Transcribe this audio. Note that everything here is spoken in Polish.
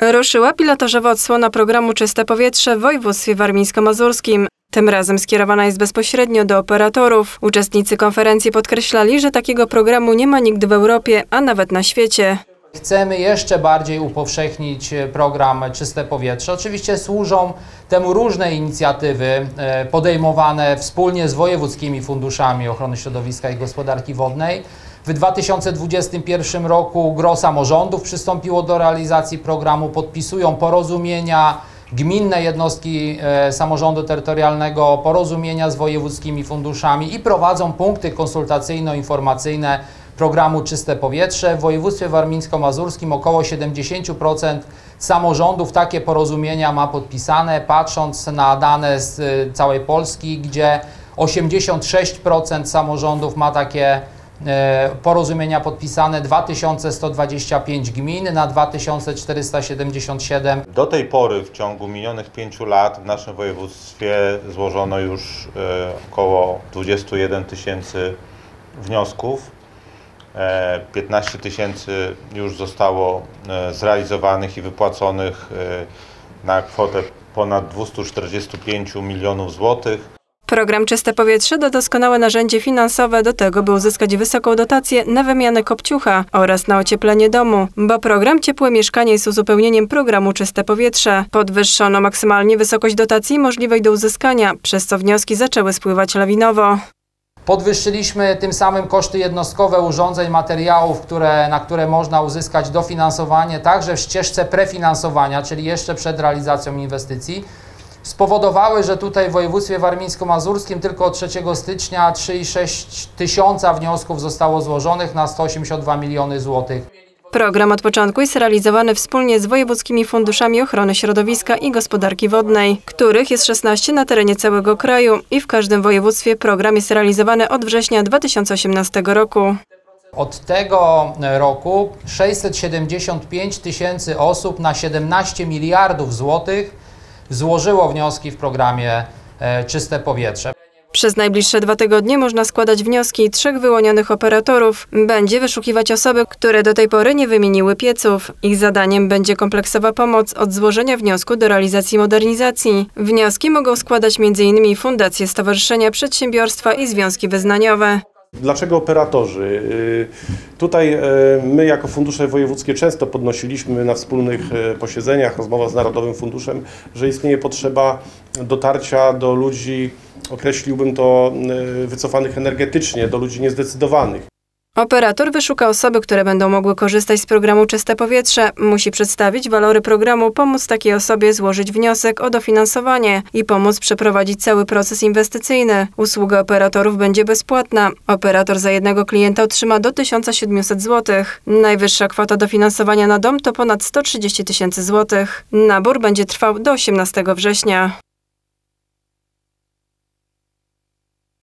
Ruszyła pilotażowa odsłona programu Czyste Powietrze w województwie warmińsko-mazurskim. Tym razem skierowana jest bezpośrednio do operatorów. Uczestnicy konferencji podkreślali, że takiego programu nie ma nigdy w Europie, a nawet na świecie. Chcemy jeszcze bardziej upowszechnić e, program Czyste Powietrze. Oczywiście służą temu różne inicjatywy e, podejmowane wspólnie z wojewódzkimi funduszami ochrony środowiska i gospodarki wodnej. W 2021 roku gro samorządów przystąpiło do realizacji programu, podpisują porozumienia, gminne jednostki e, samorządu terytorialnego, porozumienia z wojewódzkimi funduszami i prowadzą punkty konsultacyjno-informacyjne programu Czyste Powietrze. W województwie warmińsko-mazurskim około 70% samorządów takie porozumienia ma podpisane, patrząc na dane z y, całej Polski, gdzie 86% samorządów ma takie e, porozumienia podpisane 2125 gmin na 2477. Do tej pory w ciągu minionych pięciu lat w naszym województwie złożono już e, około 21 tysięcy wniosków. E, 15 tysięcy już zostało e, zrealizowanych i wypłaconych e, na kwotę ponad 245 milionów złotych. Program Czyste Powietrze to doskonałe narzędzie finansowe do tego, by uzyskać wysoką dotację na wymianę kopciucha oraz na ocieplenie domu, bo program Ciepłe Mieszkanie jest uzupełnieniem programu Czyste Powietrze. Podwyższono maksymalnie wysokość dotacji możliwej do uzyskania, przez co wnioski zaczęły spływać lawinowo. Podwyższyliśmy tym samym koszty jednostkowe urządzeń, materiałów, które, na które można uzyskać dofinansowanie, także w ścieżce prefinansowania, czyli jeszcze przed realizacją inwestycji. Spowodowały, że tutaj w województwie warmińsko-mazurskim tylko od 3 stycznia 3,6 tysiąca wniosków zostało złożonych na 182 miliony złotych. Program od początku jest realizowany wspólnie z wojewódzkimi funduszami ochrony środowiska i gospodarki wodnej, których jest 16 na terenie całego kraju i w każdym województwie program jest realizowany od września 2018 roku. Od tego roku 675 tysięcy osób na 17 miliardów złotych złożyło wnioski w programie e, Czyste Powietrze. Przez najbliższe dwa tygodnie można składać wnioski trzech wyłonionych operatorów. Będzie wyszukiwać osoby, które do tej pory nie wymieniły pieców. Ich zadaniem będzie kompleksowa pomoc od złożenia wniosku do realizacji modernizacji. Wnioski mogą składać m.in. fundacje, stowarzyszenia, przedsiębiorstwa i związki wyznaniowe. Dlaczego operatorzy? Y, Tutaj y, my jako fundusze wojewódzkie często podnosiliśmy na wspólnych y, posiedzeniach, rozmowach z Narodowym Funduszem, że istnieje potrzeba dotarcia do ludzi, określiłbym to wycofanych energetycznie, do ludzi niezdecydowanych. Operator wyszuka osoby, które będą mogły korzystać z programu Czyste Powietrze. Musi przedstawić walory programu, pomóc takiej osobie złożyć wniosek o dofinansowanie i pomóc przeprowadzić cały proces inwestycyjny. Usługa operatorów będzie bezpłatna. Operator za jednego klienta otrzyma do 1700 zł. Najwyższa kwota dofinansowania na dom to ponad 130 tysięcy złotych. Nabór będzie trwał do 18 września.